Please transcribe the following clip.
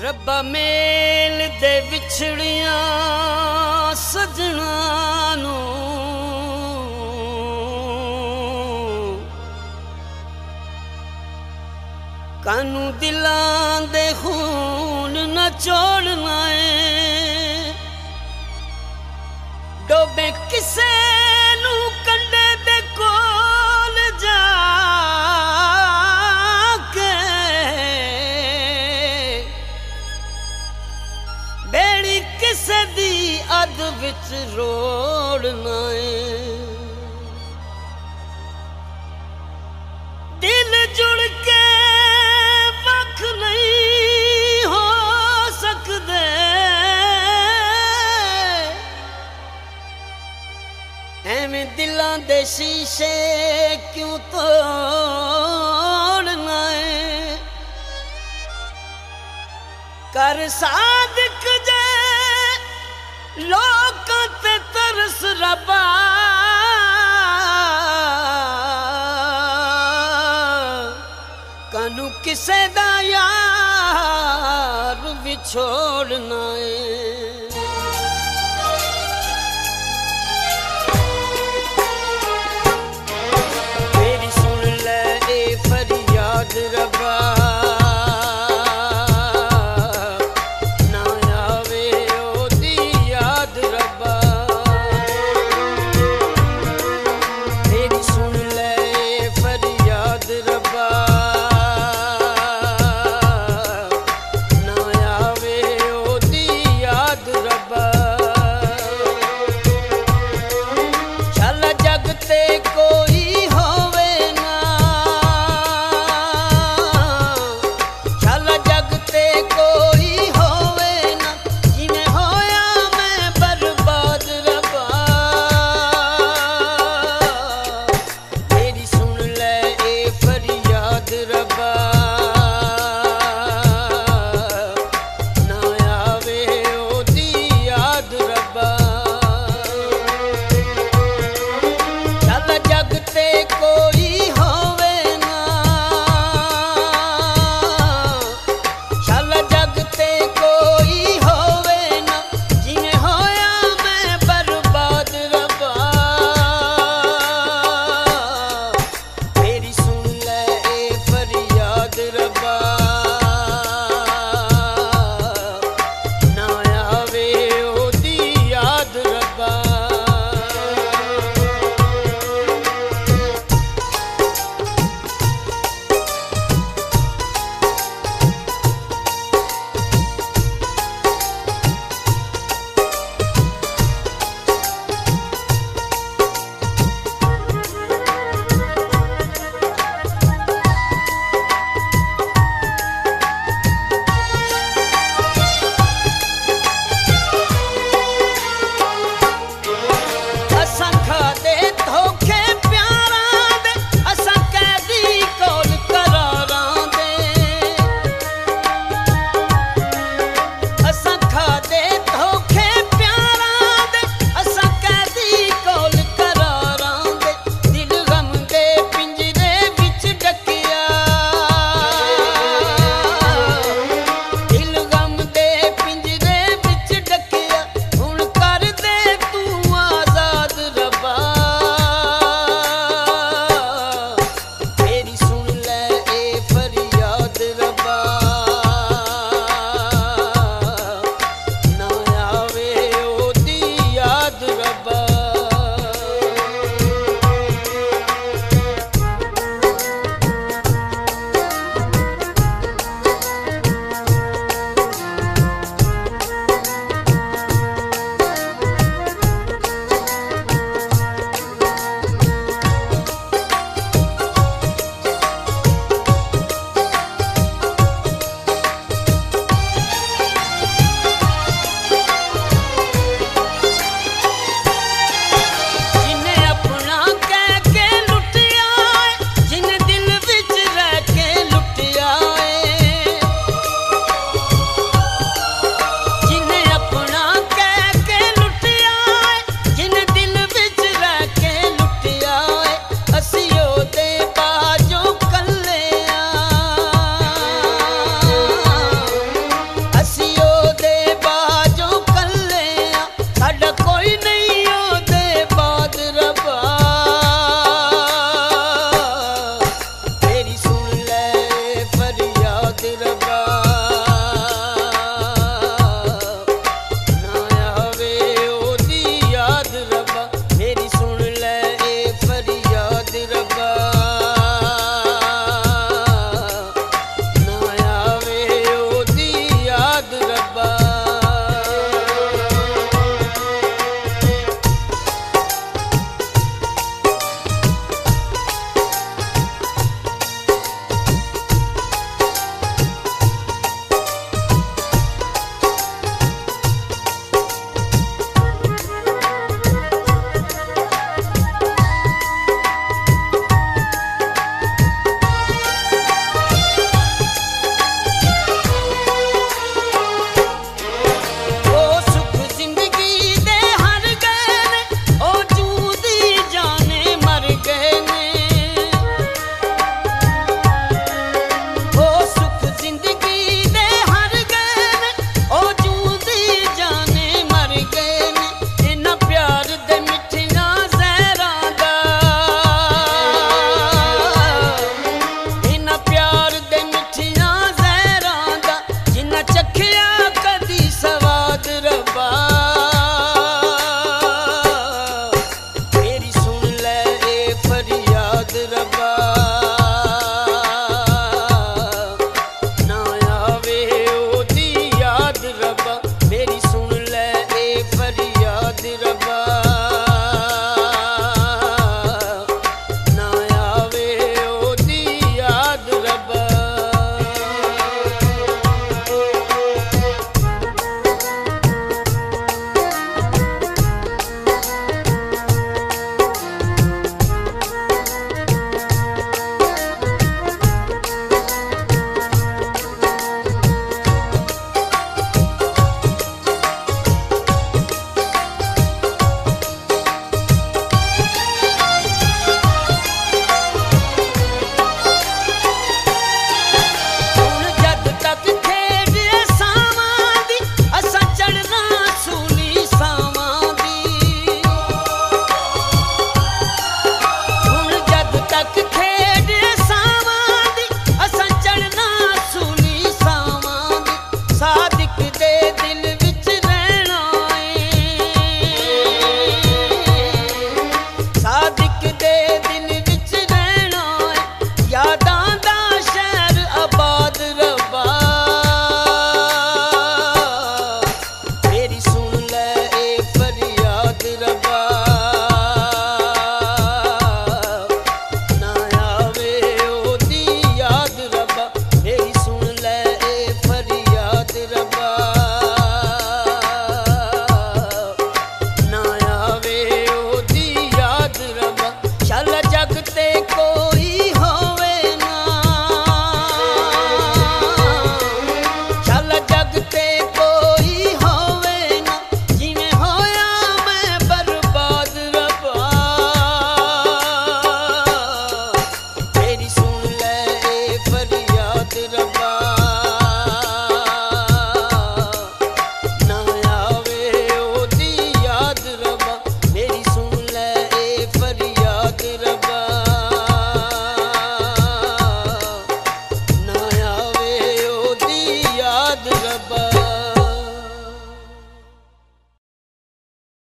ਰੱਬਾ ਮੇਲ ਦੇ ਵਿਛੜੀਆਂ ਸਜਣਾ ਨੂੰ। ਕਾਨੂੰ ਦਿਲਾਂ ਦੇ ਖੂਨ ਨਾ ਕਿਸੇ ਦੀ ਅੱਧ ਵਿੱਚ ਰੋੜਨਾ ਏ। ਦਿਲ ਜੁੜ ਕੇ ਵੱਖ ਨਹੀਂ ਹੋ ਸਕਦੇ। ਐਵੇਂ ਦਿਲਾਂ ਦੇ ਸ਼ੀਸ਼ੇ ਕਿਉਂ ਤੋੜਨਾ ਏ? ਕਰ ਸਾਦਕ ਲੋਕਾਂ ਤੇ ਤਰਸ ਰੱਬਾ। ਕਾਨੂੰ ਕਿਸੇ ਦਾ ਯਾਰ ਵਿਛੋੜਨਾ ਏ?